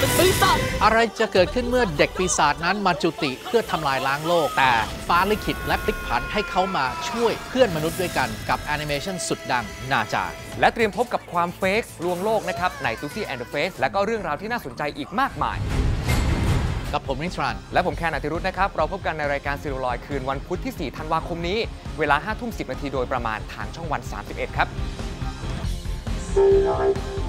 เป็นปีศาจอะไรจะเกิดขึ้นเมื่อเด็กปีศาจนั้นมาจุติเพื่อทำลายล้างโลก แต่ฟ้าลิขิตและพลิกผันให้เขามาช่วยเพื่อนมนุษย์ด้วยกันกับแอนิเมชันสุดดังนาจาและเตรียมพบกับความ fake ลวงโลกนะครับในซูซี่แอนด์เฟสและก็เรื่องราวที่น่าสนใจอีกมากมายกับผมนิทรัน และผมแคนอติรุธนะครับ เราพบกันในรายการซีโรลอยคืนวันพุธที่ 4 ธันวาคมนี้ เวลา 5 ทุ่ม 10 นาทีโดยประมาณทางช่องวัน 31 ครับ Celluloid.